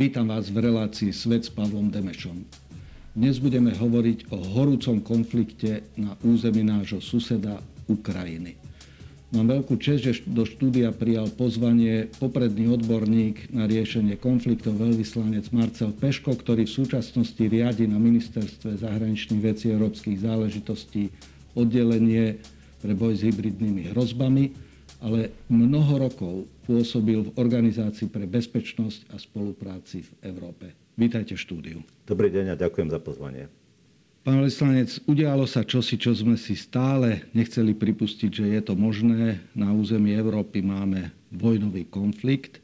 Vítam vás v relácii Svet s Pavlom Demešom. Dnes budeme hovoriť o horúcom konflikte na území nášho suseda Ukrajiny. Mám veľkú čest, že do štúdia prijal pozvanie popredný odborník na riešenie konfliktov veľvyslanec Marcel Peško, ktorý v súčasnosti riadi na ministerstve zahraničných vecí európskych záležitostí oddelenie pre boj s hybridnými hrozbami, ale mnoho rokov pôsobil v Organizácii pre bezpečnosť a spolupráci v Európe. Vítajte v štúdiu. Dobrý deň a ďakujem za pozvanie. Pán Veslanec, udialo sa čosi, čo sme si stále nechceli pripustiť, že je to možné. Na území Európy máme vojnový konflikt.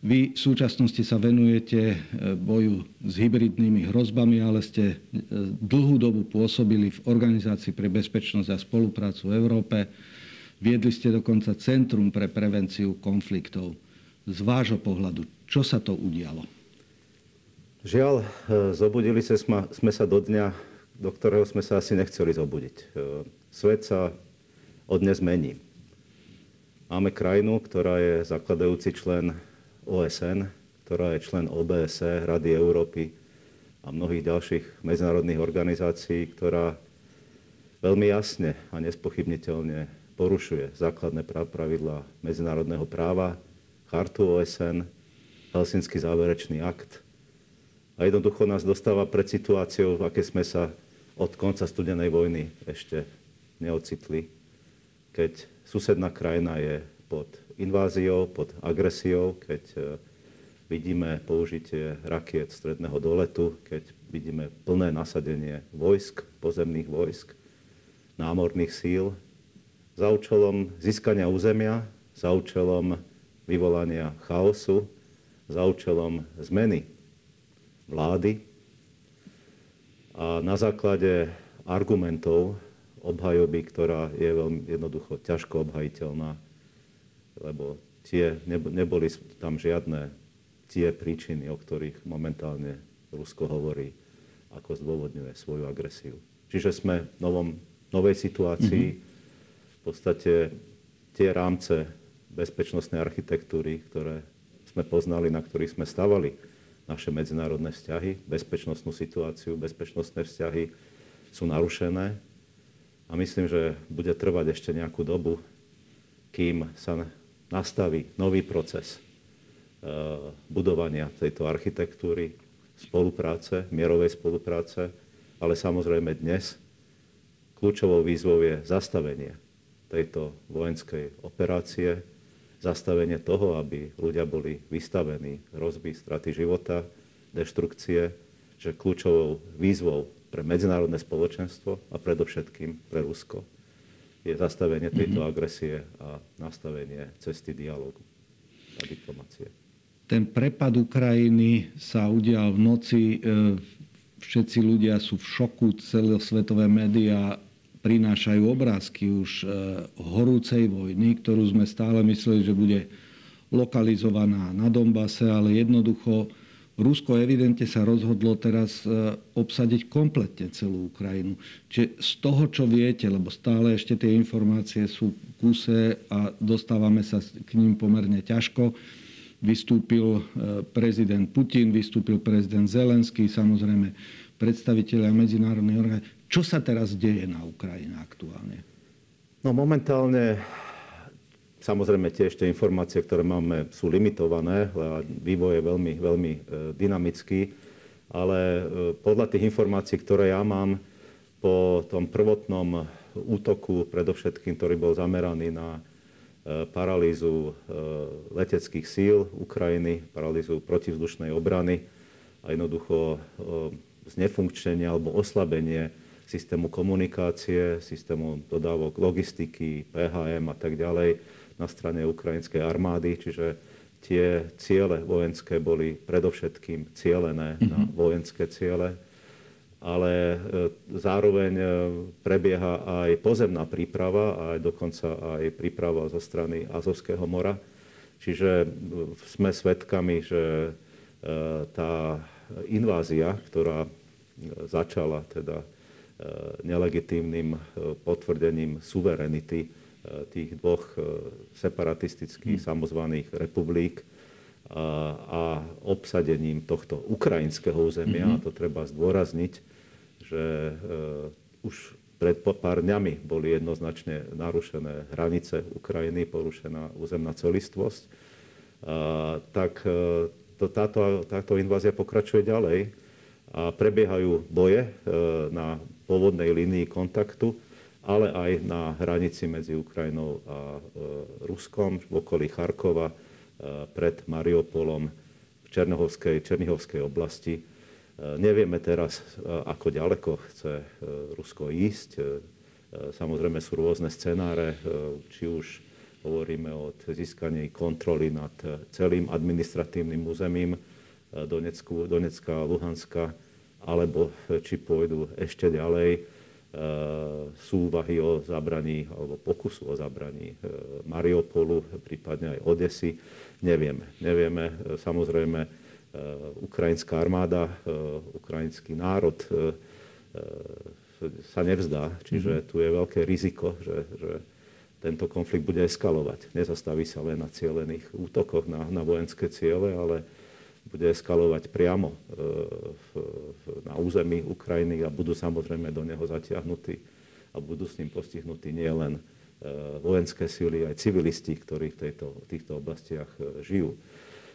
Vy v súčasnosti sa venujete e, boju s hybridnými hrozbami, ale ste e, dlhú dobu pôsobili v Organizácii pre bezpečnosť a spoluprácu v Európe. Viedli ste dokonca Centrum pre prevenciu konfliktov. Z vášho pohľadu, čo sa to udialo? Žiaľ, e, zobudili sme sa do dňa, do ktorého sme sa asi nechceli zobudiť. E, svet sa od dnes mení. Máme krajinu, ktorá je zakladajúci člen OSN, ktorá je člen OBSE, Rady Európy a mnohých ďalších medzinárodných organizácií, ktorá veľmi jasne a nespochybniteľne porušuje základné pravidlá medzinárodného práva, chartu OSN, Helsinský záverečný akt. A jednoducho nás dostáva pred situáciou, v aké sme sa od konca studenej vojny ešte neocitli, keď susedná krajina je pod inváziou, pod agresiou, keď e, vidíme použitie rakiet stredného doletu, keď vidíme plné nasadenie vojsk, pozemných vojsk, námorných síl, za účelom získania územia, za účelom vyvolania chaosu, za účelom zmeny vlády, a na základe argumentov obhajoby, ktorá je veľmi jednoducho ťažko obhajiteľná, lebo tie, neboli tam žiadne tie príčiny, o ktorých momentálne Rusko hovorí, ako zdôvodňuje svoju agresiu. Čiže sme v novom, novej situácii. Mm-hmm. Podstate tie rámce bezpečnostnej architektúry, ktoré sme poznali, na ktorých sme stavali, naše medzinárodné vzťahy, bezpečnostnú situáciu, bezpečnostné vzťahy sú narušené. A myslím, že bude trvať ešte nejakú dobu, kým sa nastaví nový proces e, budovania tejto architektúry, spolupráce, mierovej spolupráce, ale samozrejme dnes kľúčovou výzvou je zastavenie tejto vojenskej operácie, zastavenie toho, aby ľudia boli vystavení hrozby straty života, deštrukcie, že kľúčovou výzvou pre medzinárodné spoločenstvo a predovšetkým pre Rusko je zastavenie tejto mm-hmm. agresie a nastavenie cesty dialogu a diplomácie. Ten prepad Ukrajiny sa udial v noci. E, všetci ľudia sú v šoku, celosvetové médiá prinášajú obrázky už e, horúcej vojny, ktorú sme stále mysleli, že bude lokalizovaná na Dombase, ale jednoducho Rusko evidentne sa rozhodlo teraz e, obsadiť kompletne celú Ukrajinu. Čiže z toho, čo viete, lebo stále ešte tie informácie sú kuse a dostávame sa k ním pomerne ťažko, vystúpil e, prezident Putin, vystúpil prezident Zelenský, samozrejme predstaviteľia medzinárodných organizácií. Čo sa teraz deje na Ukrajine aktuálne? No momentálne, samozrejme tie ešte informácie, ktoré máme, sú limitované vývoj je veľmi, veľmi e, dynamický, ale e, podľa tých informácií, ktoré ja mám, po tom prvotnom útoku, predovšetkým, ktorý bol zameraný na e, paralýzu leteckých síl Ukrajiny, paralýzu protivzdušnej obrany a jednoducho znefunkčenie alebo oslabenie systému komunikácie, systému dodávok logistiky, PHM a tak ďalej na strane ukrajinskej armády. Čiže tie ciele vojenské boli predovšetkým cielené mm-hmm. na mhm. vojenské ciele, ale e, zároveň e, prebieha aj pozemná príprava aj dokonca aj príprava zo strany Azovského mora. Čiže e, sme svedkami, že tá invázia, ktorá začala teda nelegitímnym e, potvrdením suverenity e, tých dvoch separatistických samozvaných republik a obsadením tohto ukrajinského územia, mm-hmm. a to treba zdôrazniť, že už pred pár dňami boli jednoznačne narušené hranice Ukrajiny, porušená územná celistvosť, tak to, táto, táto invázia pokračuje ďalej a prebiehajú boje na pôvodnej línii kontaktu ale aj na hranici medzi Ukrajinou a e, Ruskom v okolí Charkova e, pred Mariupolom v Černohovskej, Černihovskej oblasti. E, nevieme teraz, ako ďaleko chce Rusko ísť. Samozrejme sú rôzne scenáre, či už hovoríme o získaní kontroly nad celým administratívnym územím Donecku, Donecka a Luhanska, alebo či pôjdu ešte ďalej Eh, súvahy o zabraní alebo pokusu o zabraní eh, Mariupolu, prípadne aj Odesy. Nevieme. Nevieme. Eh, samozrejme, ukrajinská armáda, ukrajinský národ sa nevzdá. Čiže mhm. tu je veľké riziko, že, že tento konflikt bude eskalovať. Nezastaví sa len na cielených útokoch na, na vojenské ciele, ale bude eskalovať priamo e, na území Ukrajiny a budú samozrejme do neho zatiahnutí a budú s ním postihnutí nielen e, vojenské síly, aj civilisti, ktorí v tejto, týchto oblastiach e, žijú.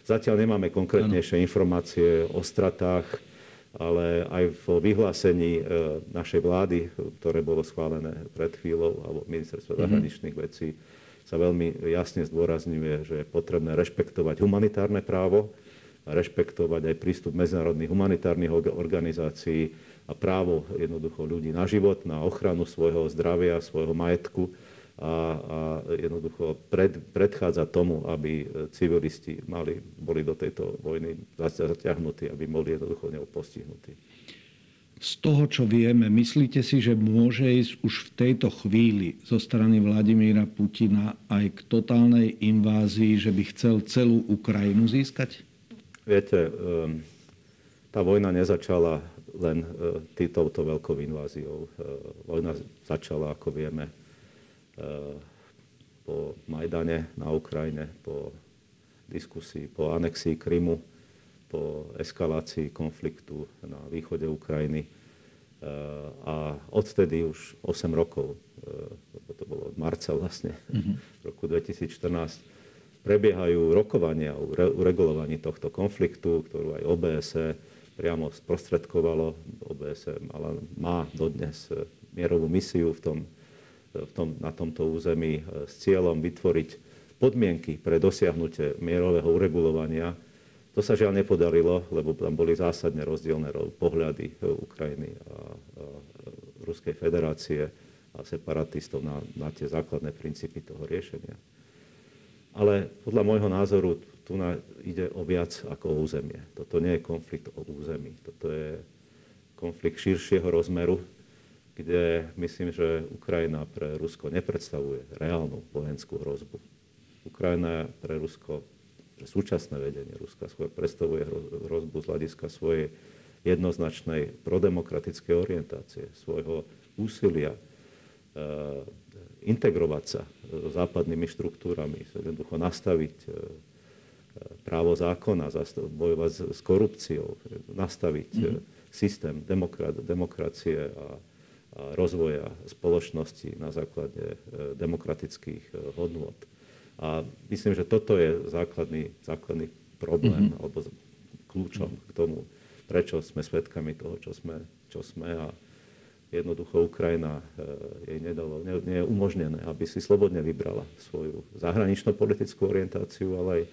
Zatiaľ nemáme konkrétnejšie informácie o stratách, ale aj v vyhlásení našej vlády, ktoré bolo schválené pred chvíľou, alebo ministerstva mhm. zahraničných vecí, sa veľmi jasne zdôrazňuje, že je potrebné rešpektovať humanitárne právo, rešpektovať aj prístup medzinárodných humanitárnych organizácií a právo jednoducho ľudí na život, na ochranu svojho zdravia, svojho majetku a, a jednoducho pred, predchádza tomu, aby civilisti mali, boli do tejto vojny zaťahnutí, aby boli jednoducho ňou postihnutí. Z toho, čo vieme, myslíte si, že môže ísť už v tejto chvíli zo strany Vladimíra Putina aj k totálnej invázii, že by chcel celú Ukrajinu získať? Viete, ehm, tá vojna nezačala len e, touto veľkou inváziou. E, vojna začala, ako vieme, e, po Majdane na Ukrajine, po diskusii, po anexii Krymu, po eskalácii konfliktu na východe Ukrajiny. A odtedy už 8 rokov, to bolo od marca vlastne, mm-hmm. roku 2014, prebiehajú rokovania o regulovaní tohto konfliktu, ktorú aj OBSE priamo sprostredkovalo. OBSE mala, má dodnes e, mierovú misiu v tom, e, v tom, na tomto území e, s cieľom vytvoriť podmienky pre dosiahnutie mierového uregulovania. To sa žiaľ nepodarilo, lebo tam boli zásadne rozdielne pohľady Ukrajiny a, Ruskej federácie a separatistov na, na tie základné princípy toho riešenia. Ale podľa môjho názoru tu ide o viac ako o územie. Toto nie je konflikt o území. Toto je konflikt širšieho rozmeru, kde myslím, že Ukrajina pre Rusko nepredstavuje reálnu vojenskú hrozbu. Ukrajina pre Rusko, pre súčasné vedenie Ruska skôr predstavuje hrozbu z hľadiska svojej jednoznačnej prodemokratickej orientácie, svojho úsilia eh, integrovať sa so západnými štruktúrami, jednoducho nastaviť e, právo zákona, bojovať s korupciou, nastaviť mm-hmm. systém demokra- demokracie a, a rozvoja spoločnosti na základe demokratických hodnôt. A myslím, že toto je základný, základný problém mm-hmm. alebo kľúčom k tomu, prečo sme svedkami toho, čo sme, čo sme a jednoducho Ukrajina eh, jej nedalo, nie, nie je umožnené, aby si slobodne vybrala svoju zahranično-politickú orientáciu, ale aj,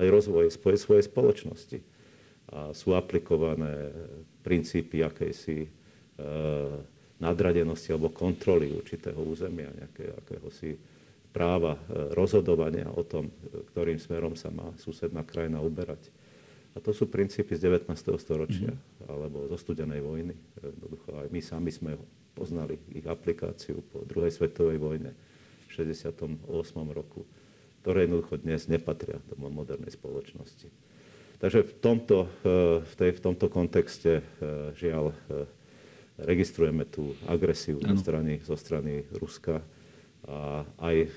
aj rozvoj svojej, svojej spoločnosti. A sú aplikované princípy akejsi e, nadradenosti alebo kontroly určitého územia, nejaké, akéhosi práva e, rozhodovania o tom, ktorým smerom sa má susedná krajina uberať. A to sú princípy z 19. storočia mm-hmm. alebo zo studenej vojny. Jednoducho aj my sami sme poznali ich aplikáciu po druhej svetovej vojne v 68. roku, ktoré jednoducho dnes nepatria do modernej spoločnosti. Takže v tomto, eh, v tej, v tomto kontexte eh, žiaľ eh, registrujeme tú agresiu zo strany, zo strany Ruska a aj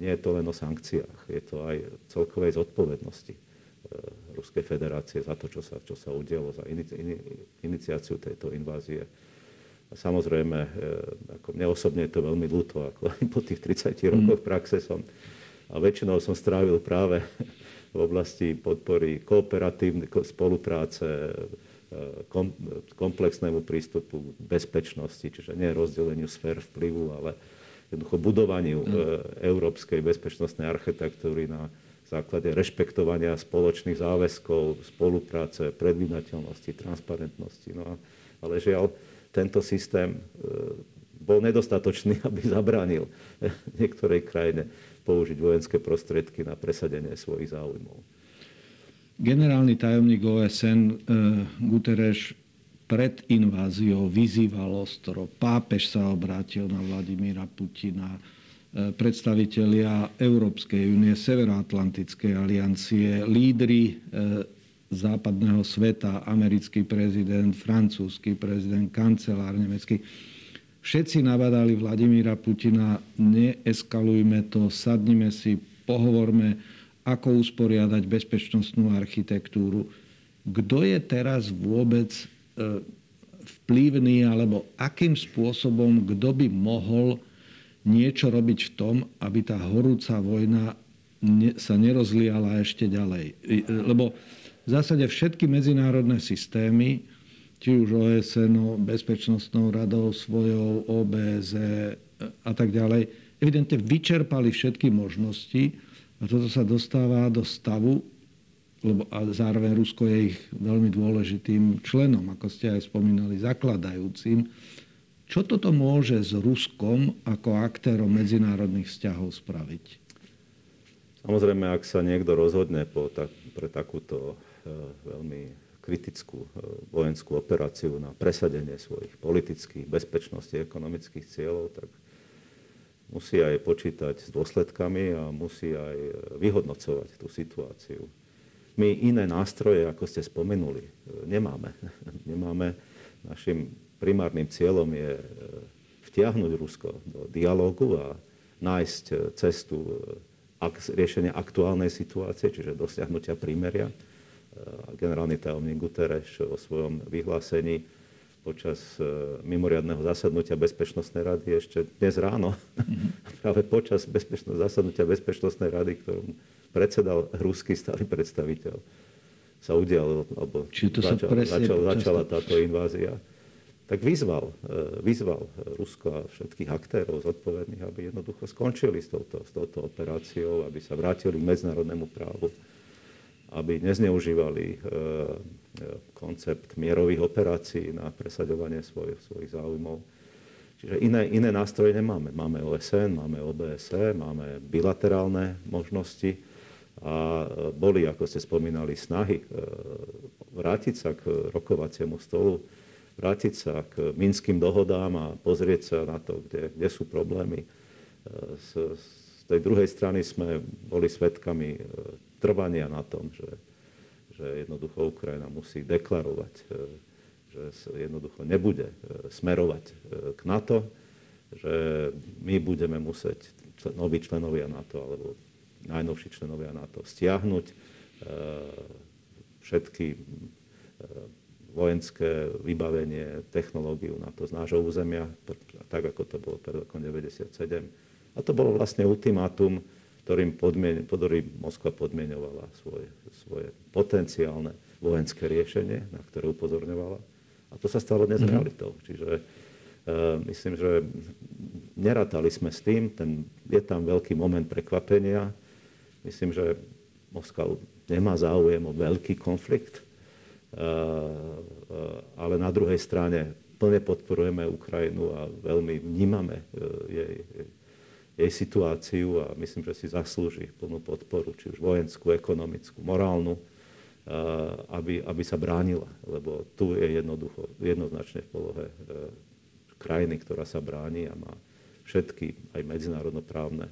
nie je to len o sankciách, je to aj celkovej zodpovednosti Ruskej federácie za to, čo sa, čo sa udialo, za iniciáciu tejto invázie. A samozrejme, ako mne osobne je to veľmi ľúto, ako po tých 30 rokoch praxe som a väčšinou som strávil práve v oblasti podpory kooperatívnej spolupráce, e, komplexnému prístupu k bezpečnosti, čiže nie rozdeleniu sfér vplyvu, ale jednoducho budovaniu mm. európskej bezpečnostnej architektúry na základe rešpektovania spoločných záväzkov, spolupráce, predvídateľnosti, transparentnosti. No ale žiaľ, tento systém e, bol nedostatočný, aby zabránil niektorej krajine použiť vojenské prostriedky na presadenie svojich záujmov. Generálny tajomník OSN e, Guterres pred inváziou vyzýval ostro. Pápež sa obrátil na Vladimíra Putina, predstavitelia Európskej únie, Severoatlantickej aliancie, lídry e, západného sveta, americký prezident, francúzsky prezident, kancelár nemecký Všetci nabadali Vladimíra Putina, neeskalujme to, sadnime si, pohovorme, ako usporiadať bezpečnostnú architektúru. Kto je teraz vôbec e, vplyvný, alebo akým spôsobom, kto by mohol niečo robiť v tom, aby tá horúca vojna sa nerozliala ešte ďalej. Lebo v zásade všetky medzinárodné systémy či už OSN, Bezpečnostnou radou svojou, OBZ a tak ďalej, evidentne vyčerpali všetky možnosti a toto sa dostáva do stavu, lebo a zároveň Rusko je ich veľmi dôležitým členom, ako ste aj spomínali, zakladajúcim. Čo toto môže s Ruskom ako aktérom medzinárodných vzťahov spraviť? Samozrejme, ak sa niekto rozhodne po tak, pre takúto e, veľmi kritickú e, vojenskú operáciu na presadenie svojich politických, bezpečnosti, ekonomických cieľov, tak musí aj počítať s dôsledkami a musí aj vyhodnocovať tú situáciu. My iné nástroje, ako ste spomenuli, e, nemáme. nemáme. Našim primárnym cieľom je e, vtiahnuť Rusko do dialógu a nájsť cestu riešenia aktuálnej situácie, čiže dosiahnutia prímeria generálny tajomník Guterres vo svojom vyhlásení počas e, mimoriadného zasadnutia Bezpečnostnej rady ešte dnes ráno, mm-hmm. práve počas bezpečnosť, zasadnutia Bezpečnostnej rady, ktorom predsedal ruský stály predstaviteľ, sa udial, alebo to začal, začal, začala táto invázia, tak vyzval, e, vyzval Rusko a všetkých aktérov zodpovedných, aby jednoducho skončili s touto, s touto operáciou, aby sa vrátili k medzinárodnému právu aby nezneužívali e, e, koncept mierových operácií na presaďovanie svojich, svojich záujmov. Čiže iné, iné nástroje nemáme. Máme OSN, máme OBSE, máme bilaterálne možnosti a boli, ako ste spomínali, snahy vrátiť sa k rokovaciemu stolu, vrátiť sa k minským dohodám a pozrieť sa na to, kde, kde sú problémy. Z, z tej druhej strany sme boli svedkami trvania na tom, že, že jednoducho Ukrajina musí deklarovať, e, že jednoducho nebude e, smerovať e, k NATO, že my budeme musieť noví členovia NATO alebo najnovší členovia NATO stiahnuť všetky vojenské vybavenie, technológiu na to z nášho územia, tak ako to bolo pred rokom 1997. A to bolo vlastne ultimátum ktorým, podmien, ktorým Moskva podmienovala svoje, svoje potenciálne vojenské riešenie, na ktoré upozorňovala. A to sa stalo dnes mm-hmm. realitou. Čiže uh, myslím, že nerátali sme s tým, ten, je tam veľký moment prekvapenia. Myslím, že Moskva nemá záujem o veľký konflikt, ale na druhej strane plne podporujeme Ukrajinu a veľmi vnímame jej, jej situáciu a myslím, že si zaslúži plnú podporu, či už vojenskú, ekonomickú, morálnu, aby, aby sa bránila. Lebo tu je jednoducho, jednoznačne v polohe krajiny, ktorá sa bráni a má všetky aj medzinárodnoprávne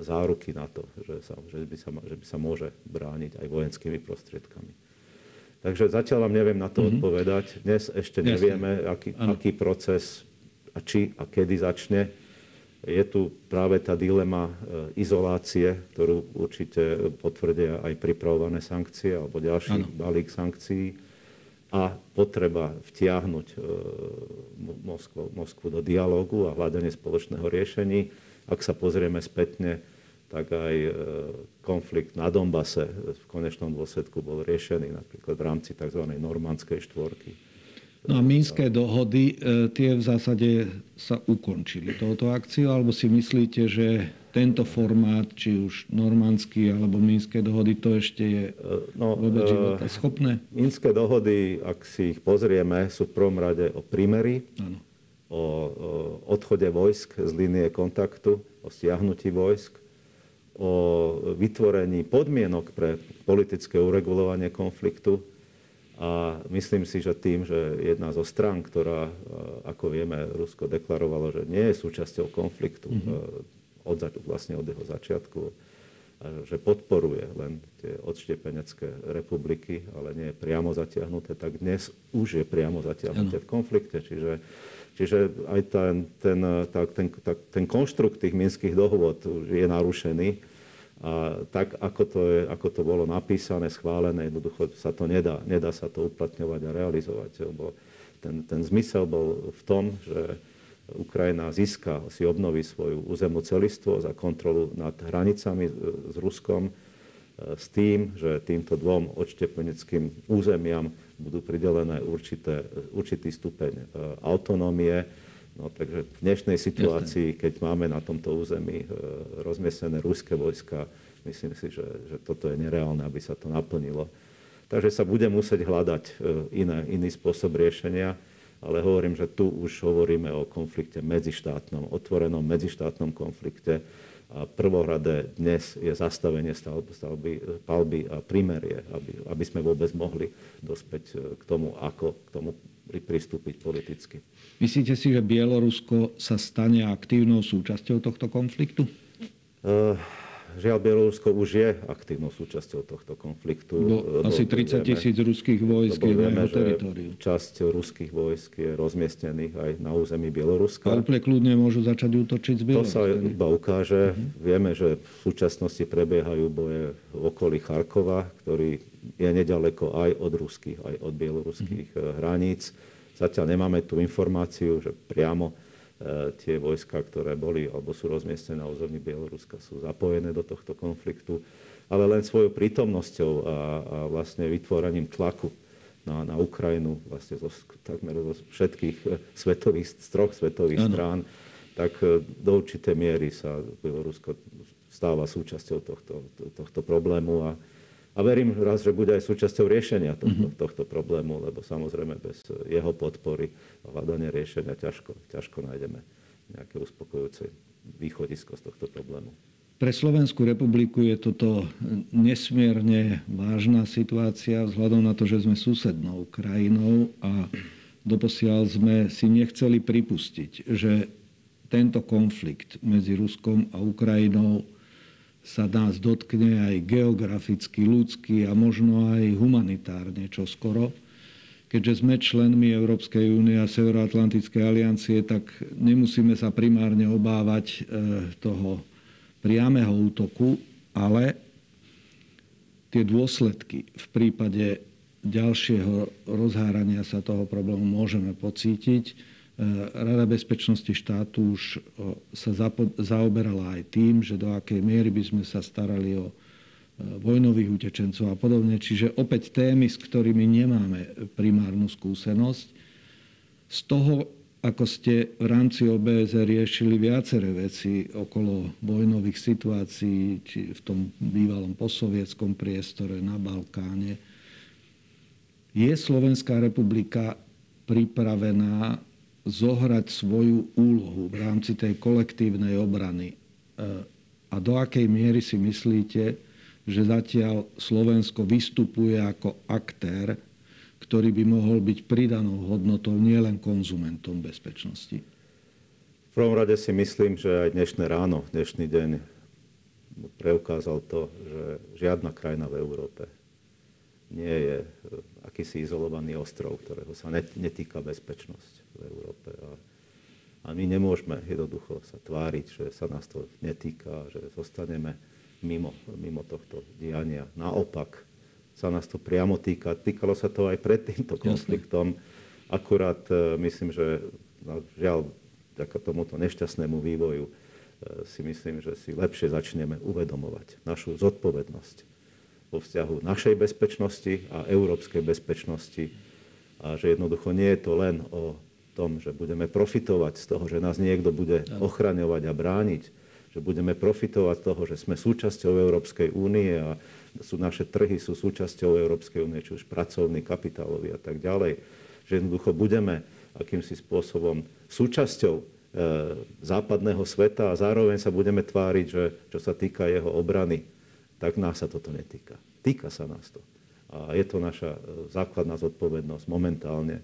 záruky na to, že, sa, že, by sa, že by sa môže brániť aj vojenskými prostriedkami. Takže zatiaľ vám neviem na to mm-hmm. odpovedať. Dnes ešte nevieme, aký, aký proces a či a kedy začne. Je tu práve tá dilema izolácie, ktorú určite potvrdia aj pripravované sankcie alebo ďalší ano. balík sankcií a potreba vtiahnuť Moskvu, Moskvu do dialógu a hľadanie spoločného riešení. Ak sa pozrieme spätne, tak aj e, konflikt na Donbase v konečnom dôsledku bol riešený napríklad v rámci tzv. normandskej štvorky. No a mínske dohody, e, tie v zásade sa ukončili touto akciou, alebo si myslíte, že tento formát, či už normandský alebo mínske dohody, to ešte je e, no, vôbec života schopné? Mínske dohody, ak si ich pozrieme, sú v prvom rade o primery, ano. o odchode vojsk z línie kontaktu, o stiahnutí vojsk, o vytvorení podmienok pre politické uregulovanie konfliktu. A myslím si, že tým, že jedna zo strán, ktorá, ako vieme, Rusko deklarovalo, že nie je súčasťou konfliktu mm-hmm. od, vlastne od jeho začiatku, že podporuje len tie odštiepenecké republiky, ale nie je priamo zatiahnuté, tak dnes už je priamo zatiahnuté ano. v konflikte. Čiže, čiže aj ten, ten, tá, ten, tá, ten konštrukt tých minských dohôd je narušený a tak, ako to, je, ako to bolo napísané, schválené, jednoducho sa to nedá, nedá sa to uplatňovať a realizovať. Lebo ten, ten zmysel bol v tom, že Ukrajina získa, si obnoví svoju územnú celistvosť a kontrolu nad hranicami s Ruskom e, s tým, že týmto dvom odštepeneckým územiam budú pridelené určité, určitý stupeň e, autonómie, No, takže v dnešnej situácii, keď máme na tomto území e, rozmiesené ruské vojska, myslím si, že, že toto je nereálne, aby sa to naplnilo. Takže sa bude musieť hľadať e, iné, iný spôsob riešenia, ale hovorím, že tu už hovoríme o konflikte medzištátnom, otvorenom medzištátnom konflikte. A prvohrade dnes je zastavenie stavby, stavby palby a primerie, aby, aby sme vôbec mohli dospäť e, k tomu, ako k tomu pristúpiť politicky. Myslíte si, že Bielorusko sa stane aktívnou súčasťou tohto konfliktu? Uh, žiaľ, Bielorusko už je aktívnou súčasťou tohto konfliktu. Bo asi 30 tisíc ruských vojsk je na jeho teritoriu. Časť ruských vojsk je rozmiestnených aj na území Bieloruska. A úplne kľudne môžu začať útočiť z Bieloruska. To sa iba ukáže. Uh-huh. Vieme, že v súčasnosti prebiehajú boje v okolí Charkova, ktorý je nedaleko aj od ruských, aj od bieloruských mm-hmm. hraníc. Zatiaľ nemáme tú informáciu, že priamo tie vojska, ktoré boli alebo sú rozmiestnené na území Bieloruska, sú zapojené do tohto konfliktu, ale len svojou prítomnosťou a, a vlastne vytvorením tlaku na, na Ukrajinu vlastne zo, takmer zo všetkých e, svetových, z troch svetových ano. strán, tak do určitej miery sa Bielorusko stáva súčasťou tohto, tohto problému a, a verím raz, že bude aj súčasťou riešenia tohto, mm-hmm. tohto problému, lebo samozrejme bez jeho podpory a hľadania riešenia ťažko, ťažko nájdeme nejaké uspokojujúce východisko z tohto problému. Pre Slovenskú republiku je toto nesmierne vážna situácia vzhľadom na to, že sme susednou krajinou a doposiaľ sme si nechceli pripustiť, že tento konflikt medzi Ruskom a Ukrajinou sa nás dotkne aj geograficky, ľudsky a možno aj humanitárne čoskoro. Keďže sme členmi Európskej únie a Severoatlantickej aliancie, tak nemusíme sa primárne obávať e, toho priameho útoku, ale tie dôsledky v prípade ďalšieho rozhárania sa toho problému môžeme pocítiť Rada bezpečnosti štátu už eh, sa zaoberala aj tým, že do akej miery by sme sa starali o eh, vojnových utečencov a podobne. Čiže opäť témy, s ktorými nemáme primárnu skúsenosť. Z toho, ako ste v rámci OBS riešili viaceré veci okolo vojnových situácií, či v tom bývalom posovietskom priestore, na Balkáne, je Slovenská republika pripravená zohrať svoju úlohu v rámci tej kolektívnej obrany. E, a do akej miery si myslíte, že zatiaľ Slovensko vystupuje ako aktér, ktorý by mohol byť pridanou hodnotou nielen konzumentom bezpečnosti? V prvom rade si myslím, že aj dnešné ráno, dnešný deň preukázal to, že žiadna krajina v Európe nie je akýsi izolovaný ostrov, ktorého sa netýka bezpečnosť v Európe. A, a my nemôžeme jednoducho sa tváriť, že sa nás to netýka, že zostaneme mimo, mimo tohto diania. Naopak, sa nás to priamo týka. Týkalo sa to aj pred týmto konfliktom. Akurát e, myslím, že no, žiaľ, vďaka tomuto nešťastnému vývoju e, si myslím, že si lepšie začneme uvedomovať našu zodpovednosť vo vzťahu našej bezpečnosti a európskej bezpečnosti. A že jednoducho nie je to len o tom, že budeme profitovať z toho, že nás niekto bude ochraňovať a brániť, že budeme profitovať z toho, že sme súčasťou Európskej únie a sú naše trhy sú súčasťou Európskej únie, či už pracovný, kapitálový a tak ďalej. Že jednoducho budeme akýmsi spôsobom súčasťou e, západného sveta a zároveň sa budeme tváriť, že čo sa týka jeho obrany, tak nás sa toto netýka. Týka sa nás to. A je to naša e, základná zodpovednosť momentálne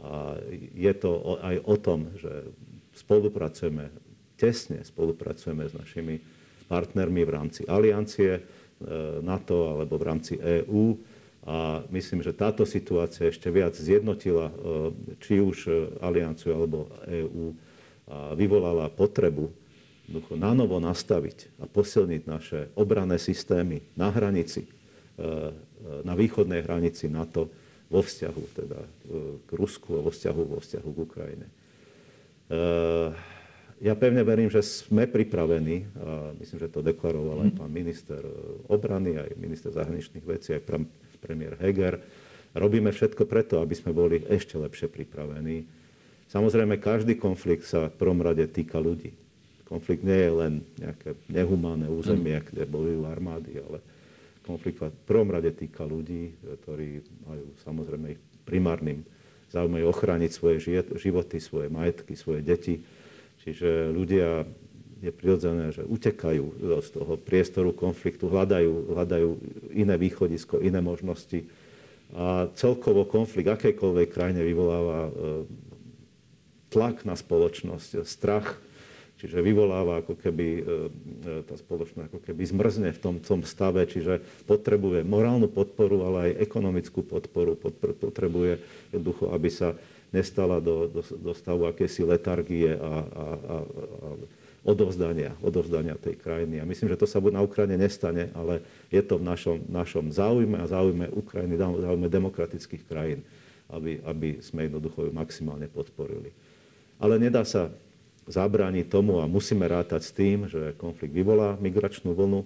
a je to aj o tom, že spolupracujeme, tesne spolupracujeme s našimi partnermi v rámci aliancie e, NATO alebo v rámci EÚ. A myslím, že táto situácia ešte viac zjednotila e, či už alianciu alebo EÚ a vyvolala potrebu na novo nastaviť a posilniť naše obranné systémy na hranici, e, na východnej hranici NATO, vo vzťahu teda e, k Rusku a vo vzťahu, vo vzťahu k Ukrajine. E, ja pevne verím, že sme pripravení, a myslím, že to deklaroval aj pán minister obrany, aj minister zahraničných vecí, aj premiér Heger. Robíme všetko preto, aby sme boli ešte lepšie pripravení. Samozrejme, každý konflikt sa v prvom rade týka ľudí. Konflikt nie je len nejaké nehumánne územie, kde bojujú armády, ale konflikt v prvom rade týka ľudí, ktorí majú samozrejme ich primárnym záujme ochrániť svoje životy, svoje majetky, svoje deti. Čiže ľudia je prirodzené, že utekajú z toho priestoru konfliktu, hľadajú, hľadajú iné východisko, iné možnosti. A celkovo konflikt akejkoľvek krajine vyvoláva e, tlak na spoločnosť, strach Čiže vyvoláva ako keby, e, e, tá spoločnosť ako keby zmrzne v tom, tom stave, čiže potrebuje morálnu podporu, ale aj ekonomickú podporu. Potrebuje jednoducho, aby sa nestala do, do, do stavu akési letargie a, a, a, a odovzdania, odovzdania tej krajiny. A myslím, že to sa na Ukrajine nestane, ale je to v našom, našom záujme a záujme Ukrajiny, záujme demokratických krajín, aby, aby sme jednoducho ju maximálne podporili. Ale nedá sa zabrániť tomu a musíme rátať s tým, že konflikt vyvolá migračnú vlnu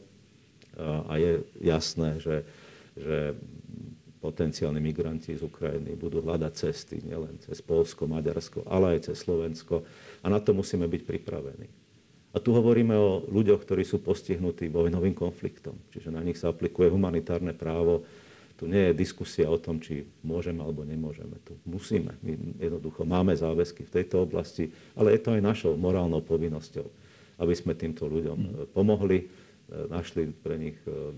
a je jasné, že, že potenciálni migranti z Ukrajiny budú hľadať cesty nielen cez Polsko, Maďarsko, ale aj cez Slovensko a na to musíme byť pripravení. A tu hovoríme o ľuďoch, ktorí sú postihnutí vojnovým konfliktom, čiže na nich sa aplikuje humanitárne právo, tu nie je diskusia o tom, či môžeme alebo nemôžeme. Tu musíme. My jednoducho máme záväzky v tejto oblasti, ale je to aj našou morálnou povinnosťou, aby sme týmto ľuďom mm. e, pomohli, e, našli pre nich e,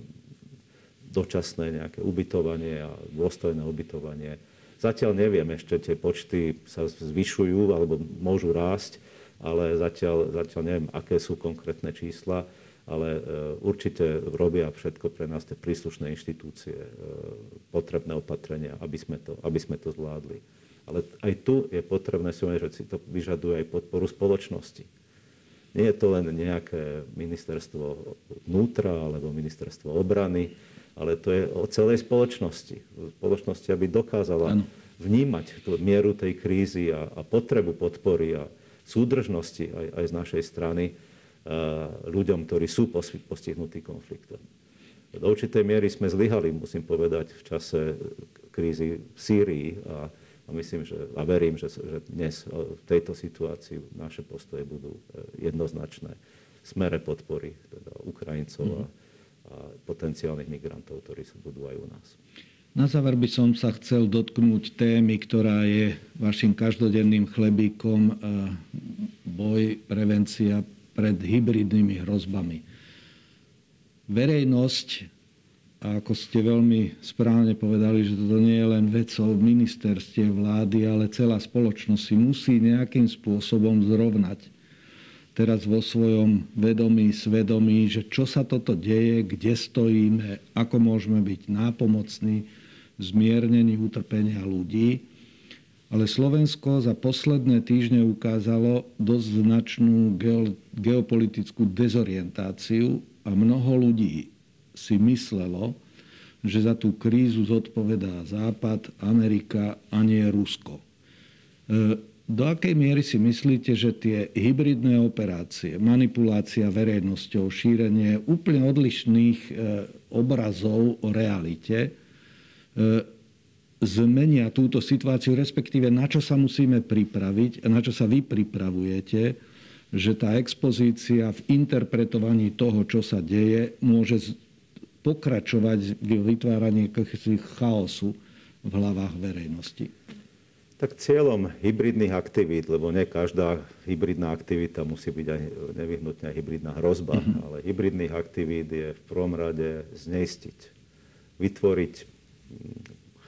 dočasné nejaké ubytovanie a dôstojné ubytovanie. Zatiaľ neviem, ešte tie počty sa zvyšujú alebo môžu rásť, ale zatiaľ, zatiaľ neviem, aké sú konkrétne čísla ale e, určite robia všetko pre nás tie príslušné inštitúcie, e, potrebné opatrenia, aby sme to, aby sme to zvládli. Ale aj tu je potrebné si že si to vyžaduje aj podporu spoločnosti. Nie je to len nejaké ministerstvo vnútra alebo ministerstvo obrany, ale to je o celej spoločnosti. Spoločnosti, aby dokázala ano. vnímať tú mieru tej krízy a, a potrebu podpory a súdržnosti aj, aj z našej strany ľuďom, ktorí sú postihnutí konfliktom. Do určitej miery sme zlyhali, musím povedať, v čase krízy v Sýrii a, a myslím, že, a verím, že, že dnes v tejto situácii naše postoje budú eh, jednoznačné v smere podpory teda Ukrajincov a, a potenciálnych migrantov, ktorí sa budú aj u nás. Na záver by som sa chcel dotknúť témy, ktorá je vašim každodenným chlebíkom, boj, prevencia, pred hybridnými hrozbami. Verejnosť, a ako ste veľmi správne povedali, že toto nie je len vecou ministerstie vlády, ale celá spoločnosť si musí nejakým spôsobom zrovnať teraz vo svojom vedomí, svedomí, že čo sa toto deje, kde stojíme, ako môžeme byť nápomocní v zmiernení utrpenia ľudí. Ale Slovensko za posledné týždne ukázalo dosť značnú geopolitickú dezorientáciu a mnoho ľudí si myslelo, že za tú krízu zodpovedá Západ, Amerika a nie Rusko. E, do akej miery si myslíte, že tie hybridné operácie, manipulácia verejnosťou, šírenie úplne odlišných e, obrazov o realite e, zmenia túto situáciu, respektíve na čo sa musíme pripraviť na čo sa vy pripravujete, že tá expozícia v interpretovaní toho, čo sa deje, môže pokračovať v vytváraní chaosu v hlavách verejnosti. Tak cieľom hybridných aktivít, lebo nie každá hybridná aktivita musí byť aj nevyhnutne hybridná hrozba, mm-hmm. ale hybridných aktivít je v prvom rade zneistiť, vytvoriť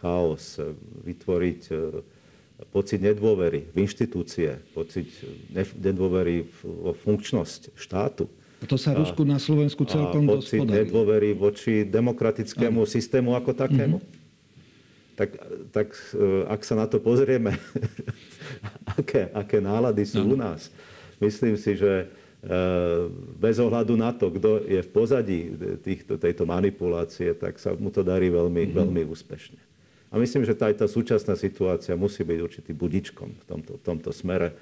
chaos, vytvoriť e, pocit nedôvery v inštitúcie, pocit nedôvery vo funkčnosť štátu. A to sa Rusku na Slovensku celkom a pocit nedôvery voči demokratickému Aj. systému ako takému. Mm-hmm. Tak, tak ak sa na to pozrieme, aké, aké nálady sú no. u nás, myslím si, že bez ohľadu na to, kto je v pozadí týchto, tejto manipulácie, tak sa mu to darí veľmi, mm-hmm. veľmi úspešne. A myslím, že tá, aj tá súčasná situácia musí byť určitý budičkom v tomto, v tomto smere. E,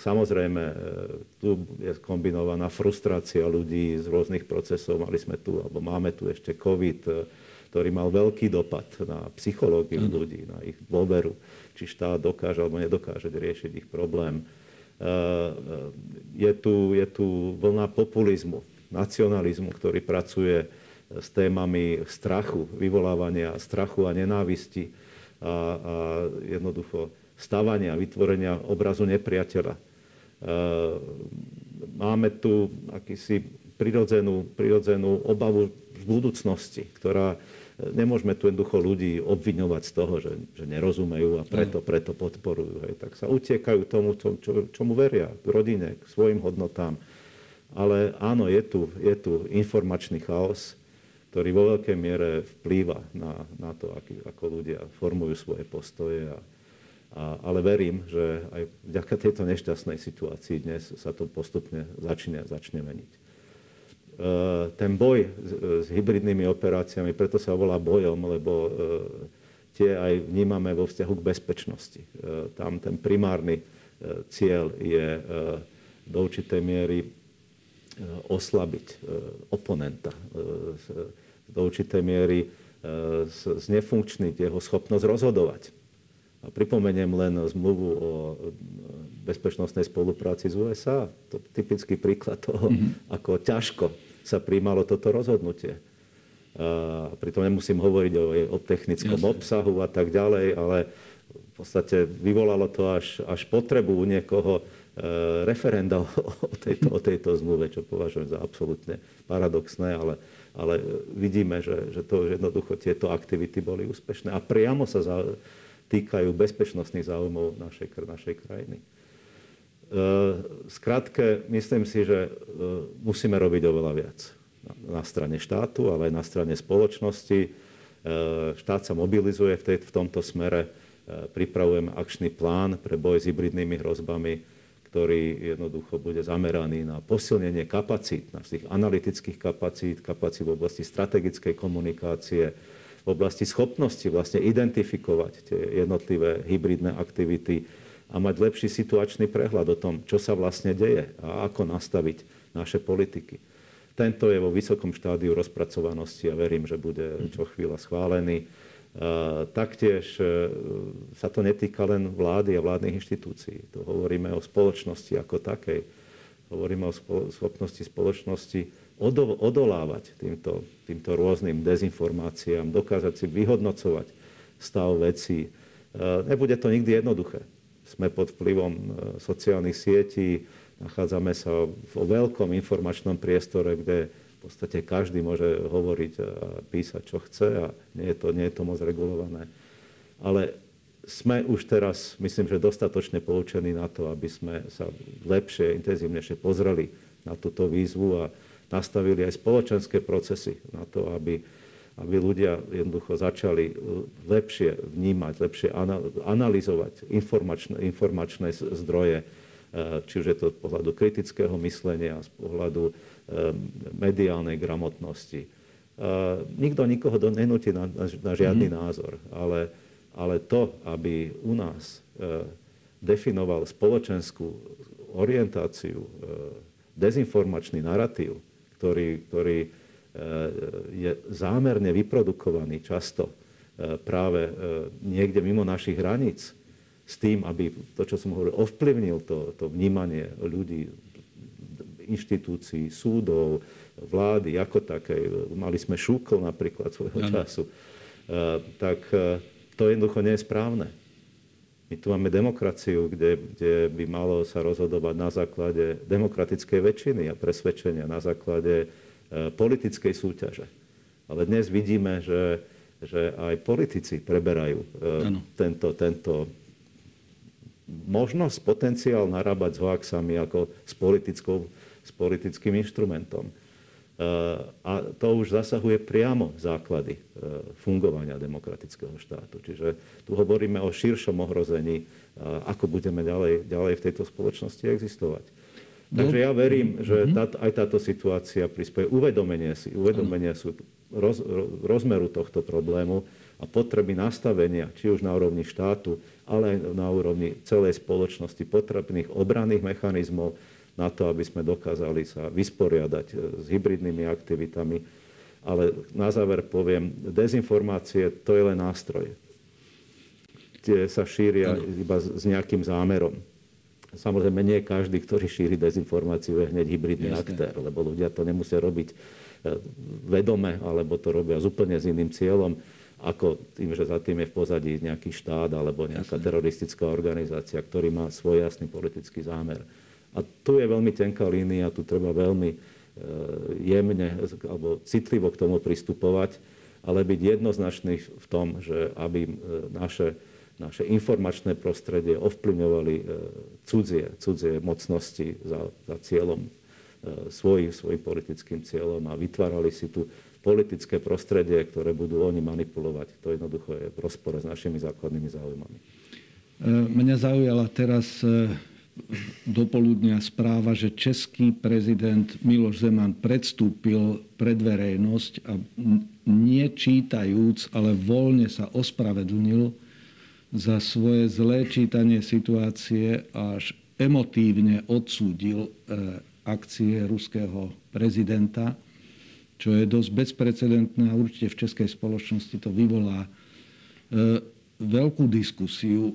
samozrejme, e, tu je kombinovaná frustrácia ľudí z rôznych procesov. Mali sme tu, alebo máme tu ešte COVID, e, ktorý mal veľký dopad na psychológiu mm. ľudí, na ich dôveru, či štát dokáže alebo nedokáže riešiť ich problém. Je tu, je tu vlna populizmu, nacionalizmu, ktorý pracuje s témami strachu, vyvolávania strachu a nenávisti a, a jednoducho stavania, vytvorenia obrazu nepriateľa. E, máme tu akýsi prirodzenú, prirodzenú obavu v budúcnosti, ktorá nemôžeme tu jednoducho ľudí obviňovať z toho, že, že nerozumejú a preto, preto podporujú. Hej. Tak sa utiekajú tomu, čo, čo, čomu veria, k rodine, k svojim hodnotám. Ale áno, je tu, je tu informačný chaos, ktorý vo veľkej miere vplýva na, na to, aký, ako ľudia formujú svoje postoje. A, a, ale verím, že aj vďaka tejto nešťastnej situácii dnes sa to postupne začne, začne meniť. E, ten boj s, s hybridnými operáciami, preto sa volá bojom, lebo e, tie aj vnímame vo vzťahu k bezpečnosti. E, tam ten primárny e, cieľ je e, do určitej miery e, oslabiť e, oponenta, e, do určitej miery e, znefunkčniť jeho schopnosť rozhodovať. A pripomeniem len zmluvu o e, bezpečnostnej spolupráci z USA. To je typický príklad toho, mm-hmm. ako ťažko sa príjmalo toto rozhodnutie. A pritom nemusím hovoriť o, o technickom Jasne. obsahu a tak ďalej, ale v podstate vyvolalo to až, až potrebu u niekoho e, referenda o, o, tejto, o tejto zmluve, čo považujem za absolútne paradoxné, ale ale vidíme, že, že to že jednoducho tieto aktivity boli úspešné a priamo sa za, týkajú bezpečnostných záujmov našej, našej krajiny. Skrátke, e, myslím si, že e, musíme robiť oveľa viac na strane štátu, ale aj na strane spoločnosti. E, štát sa mobilizuje v, tej, v tomto smere. Pripravujeme akčný plán pre boj s hybridnými hrozbami ktorý jednoducho bude zameraný na posilnenie kapacít, našich analytických kapacít, kapacít v oblasti strategickej komunikácie, v oblasti schopnosti vlastne identifikovať tie jednotlivé hybridné aktivity a mať lepší situačný prehľad o tom, čo sa vlastne deje a ako nastaviť naše politiky. Tento je vo vysokom štádiu rozpracovanosti a verím, že bude čo chvíľa schválený. Taktiež e, sa to netýka len vlády a vládnych inštitúcií. To hovoríme o spoločnosti ako takej. Hovoríme o schopnosti spoločnosti odolávať týmto, týmto rôznym dezinformáciám, dokázať si vyhodnocovať stav vecí. E, nebude to nikdy jednoduché. Sme pod vplyvom sociálnych sietí, nachádzame sa vo veľkom informačnom priestore, kde podstate každý môže hovoriť a písať, čo chce a nie je to, nie je to moc regulované. Ale sme už teraz, myslím, že dostatočne poučení na to, aby sme sa lepšie, intenzívnejšie pozreli na túto výzvu a nastavili aj spoločenské procesy na to, aby, aby ľudia jednoducho začali lepšie vnímať, lepšie analyzovať informačné, informačné zdroje, či už je to z pohľadu kritického myslenia, z pohľadu mediálnej gramotnosti. Nikto nikoho nenúti na, na žiadny mm-hmm. názor, ale, ale to, aby u nás definoval spoločenskú orientáciu, dezinformačný narratív, ktorý, ktorý je zámerne vyprodukovaný často práve niekde mimo našich hraníc, s tým, aby to, čo som hovoril, ovplyvnil to, to vnímanie ľudí, inštitúcií, súdov, vlády ako také. Mali sme šúkol napríklad svojho času. Tak to jednoducho nie je správne. My tu máme demokraciu, kde, kde by malo sa rozhodovať na základe demokratickej väčšiny a presvedčenia, na základe e, politickej súťaže. Ale dnes vidíme, že, že aj politici preberajú e, tento, tento možnosť, potenciál narábať s hoaxami ako s, politickou, s politickým inštrumentom. A to už zasahuje priamo základy e, fungovania demokratického štátu. Čiže tu hovoríme o širšom ohrození, e, ako budeme ďalej, ďalej v tejto spoločnosti existovať. Takže ja verím, že mhm. táto, aj táto situácia prispieje uvedomenie si, uvedomenie sú roz, rozmeru tohto problému a potreby nastavenia, či už na úrovni štátu, ale aj na úrovni celej spoločnosti, potrebných obranných mechanizmov, na to, aby sme dokázali sa vysporiadať e, s hybridnými aktivitami. Ale na záver poviem, dezinformácie to je len nástroj. Tie sa šíria iba s nejakým zámerom. Samozrejme, nie každý, ktorý šíri dezinformáciu, je hneď hybridný Jasne. aktér, lebo ľudia to nemusia robiť e, vedome, alebo to robia s úplne s iným cieľom, ako tým, že za tým je v pozadí nejaký štát alebo nejaká Jasne. teroristická organizácia, ktorý má svoj jasný politický zámer. A tu je veľmi tenká línia, tu treba veľmi e, jemne alebo citlivo k tomu pristupovať, ale byť jednoznačný v tom, že aby e, naše, naše informačné prostredie ovplyvňovali e, cudzie, cudzie mocnosti za, za cieľom svojim, svojim politickým cieľom a vytvárali si tu politické prostredie, ktoré budú oni manipulovať. To jednoducho je v rozpore s našimi základnými záujmami. Mňa zaujala teraz dopoludnia správa, že český prezident Miloš Zeman predstúpil pred verejnosť a nečítajúc, ale voľne sa ospravedlnil za svoje zlé čítanie situácie až emotívne odsúdil e, akcie ruského prezidenta, čo je dosť bezprecedentné a určite v českej spoločnosti to vyvolá e, veľkú diskusiu.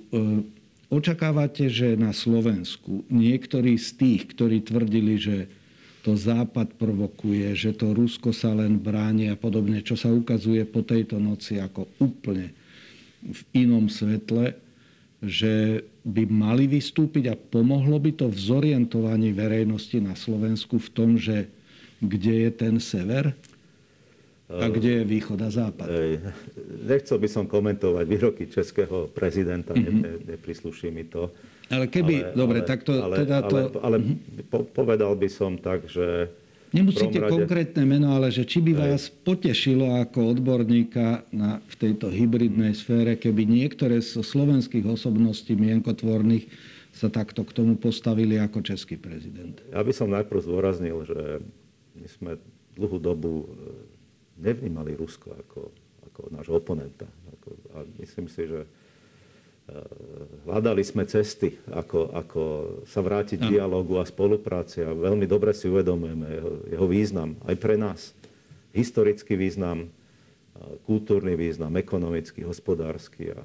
Očakávate, že na Slovensku niektorí z tých, ktorí tvrdili, že to Západ provokuje, že to Rusko sa len bráni a podobne, čo sa ukazuje po tejto noci ako úplne v inom svetle, že by mali vystúpiť a pomohlo by to v zorientovaní verejnosti na Slovensku v tom, že kde je ten sever? A kde je východ a západ? Nechcel by som komentovať výroky českého prezidenta, mm-hmm. neprisluší mi to. Ale keby, ale, dobre, ale, tak to... Ale, teda to... ale, ale mm-hmm. po, povedal by som tak, že... Nemusíte rade... konkrétne meno, ale že či by vás Ej. potešilo ako odborníka na, v tejto hybridnej sfére, keby niektoré zo slovenských osobností mienkotvorných sa takto k tomu postavili ako český prezident. Ja by som najprv zdôraznil, že my sme dlhú dobu nevnímali Rusko ako, ako nášho oponenta. Ako, a myslím si, že e, hľadali sme cesty, ako, ako sa vrátiť k dialogu a spolupráci a veľmi dobre si uvedomujeme jeho, jeho význam aj pre nás. Historický význam, kultúrny význam, ekonomický, hospodársky. A,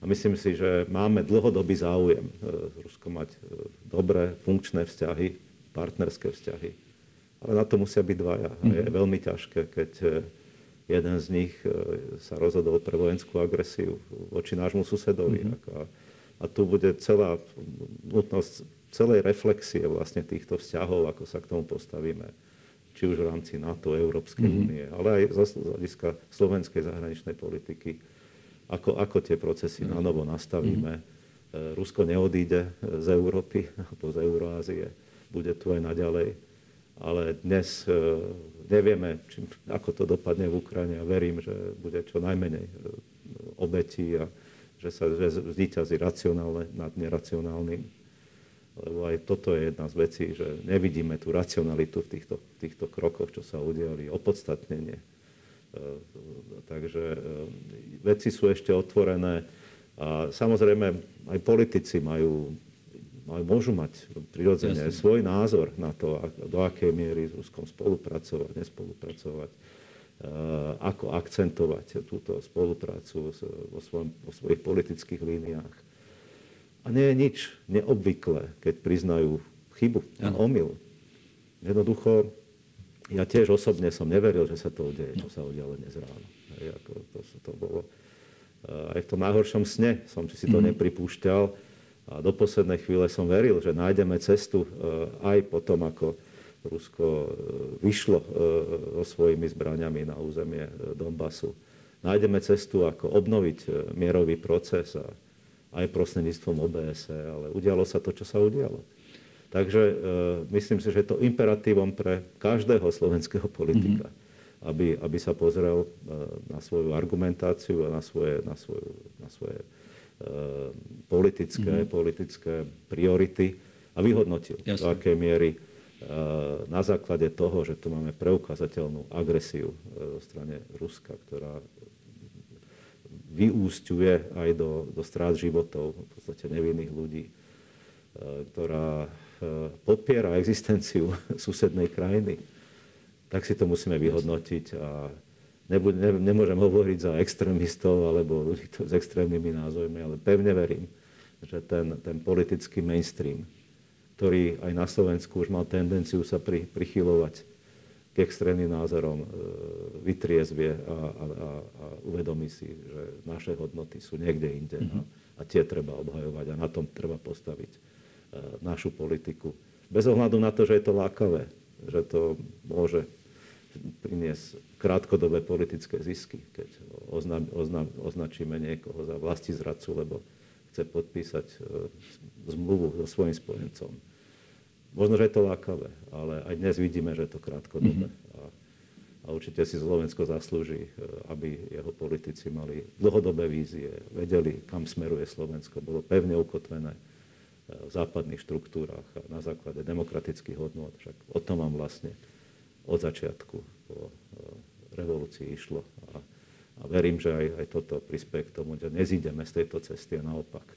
a myslím si, že máme dlhodobý záujem s Ruskom mať dobré, funkčné vzťahy, partnerské vzťahy. Ale na to musia byť dvaja. Mm. Je veľmi ťažké, keď e, jeden z nich e, sa rozhodol pre vojenskú agresiu voči nášmu susedovi. Mm. A, a tu bude celá nutnosť celej reflexie vlastne týchto vzťahov, ako sa k tomu postavíme. Či už v rámci NATO, Európskej mm. únie, ale aj z hľadiska slovenskej zahraničnej politiky. Ako, ako tie procesy mm. na novo nastavíme. Mm. Rusko neodíde z Európy alebo z Euroázie. Bude tu aj naďalej ale dnes nevieme, či, ako to dopadne v Ukrajine a verím, že bude čo najmenej obetí a že sa zvíťazí racionálne nad neracionálnym. Lebo aj toto je jedna z vecí, že nevidíme tú racionalitu v týchto, týchto krokoch, čo sa udiali, opodstatnenie. E, takže e, veci sú ešte otvorené a samozrejme aj politici majú, majú môžu mať prirodzene Jasne. svoj názor na to, do akej miery s Ruskom spolupracovať, nespolupracovať Eh, ako akcentovať túto spoluprácu vo, svojom, vo svojich politických líniách. A nie je nič neobvyklé, keď priznajú chybu a omyl. Jednoducho, ja tiež osobne som neveril, že sa to udeje, čo sa udialo dnes ráno. Ako to, to bolo eh, aj v tom najhoršom sne som si to mm. nepripúšťal. A do poslednej chvíle som veril, že nájdeme cestu eh, aj potom, ako Rusko e, vyšlo e, so svojimi zbraniami na územie e, Donbasu. Nájdeme cestu, ako obnoviť mierový proces a aj prostredníctvom OBS, ale udialo sa to, čo sa udialo. Takže myslím si, že je to imperatívom pre každého slovenského politika, mm-hmm. aby, aby sa pozrel na svoju argumentáciu a na svoje, na svoju, na svoje politické, mm-hmm. politické priority a vyhodnotil, Jasne. do akej miery Eh, na základe toho, že tu máme preukázateľnú agresiu eh, zo strany Ruska, ktorá vyústiuje aj do, do strát životov v podstate nevinných ľudí, eh, ktorá popiera existenciu susednej krajiny, tak si to musíme vyhodnotiť a nebuď, ne, nemôžem hovoriť za extrémistov alebo ľudí s extrémnymi názormi, ale pevne verím, že ten, ten politický mainstream ktorý aj na Slovensku už mal tendenciu sa pri, prichylovať k extrémnym názorom, e, vytriezvie a, a, a, a uvedomí si, že naše hodnoty sú niekde inde mm-hmm. a, a tie treba obhajovať a na tom treba postaviť e, našu politiku. Bez ohľadu na to, že je to lákavé, že to môže priniesť krátkodobé politické zisky, keď oznam, oznam, označíme niekoho za vlasti zradcu, lebo chce podpísať e, zmluvu so svojím spojencom. Možno, že je to lákavé, ale aj dnes vidíme, že je to krátkodobé. Mm-hmm. A, a určite si Slovensko zaslúži, e, aby jeho politici mali dlhodobé vízie, vedeli, kam smeruje Slovensko, bolo pevne ukotvené e, v západných štruktúrach a na základe demokratických hodnôt. Však o tom vám vlastne od začiatku po revolúcii išlo. A, a verím, že aj, aj toto prispieje k tomu, že nezídeme z tejto cesty a naopak e,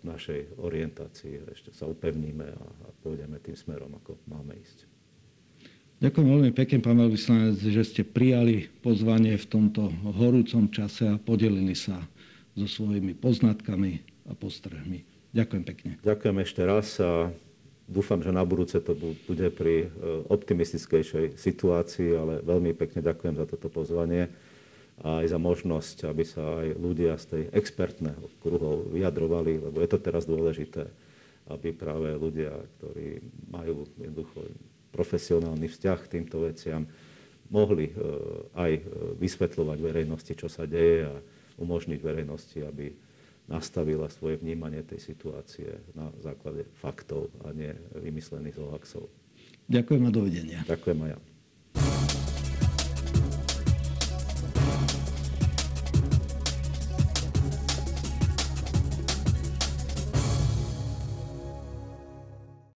v našej orientácii ešte sa upevníme a, a pôjdeme tým smerom, ako máme ísť. Ďakujem veľmi pekne, pán veľvyslanec, že ste prijali pozvanie v tomto horúcom čase a podelili sa so svojimi poznatkami a postrehmi. Ďakujem pekne. Ďakujem ešte raz a dúfam, že na budúce to bude pri e, optimistickejšej situácii, ale veľmi pekne ďakujem za toto pozvanie a aj za možnosť, aby sa aj ľudia z tej expertného kruhov vyjadrovali, lebo je to teraz dôležité, aby práve ľudia, ktorí majú jednoducho profesionálny vzťah k týmto veciam, mohli e, aj e, vysvetľovať verejnosti, čo sa deje a umožniť verejnosti, aby nastavila svoje vnímanie tej situácie na základe faktov a nie vymyslených hoaxov. Ďakujem a dovidenia. Ďakujem aj ja.